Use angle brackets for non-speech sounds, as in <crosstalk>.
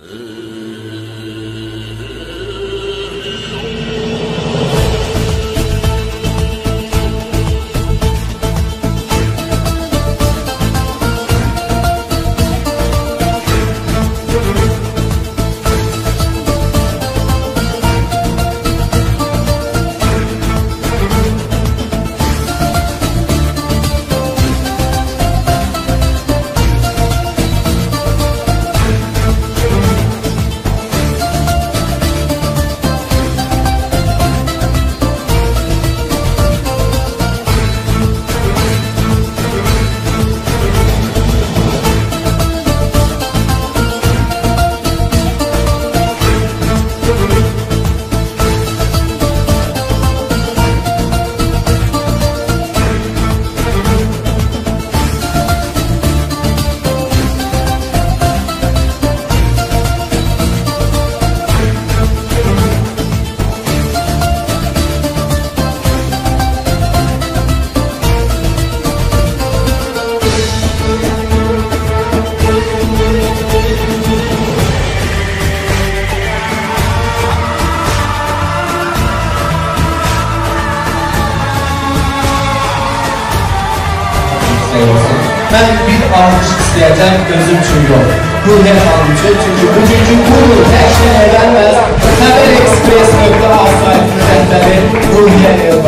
Uh. <laughs> Ben bir alkış isteyeceğim gözüm çünkü Bu ne alkışı çünkü bugünkü kuru her şeye gelmez Haber Express nokta asfalt ücretleri bu yere yapar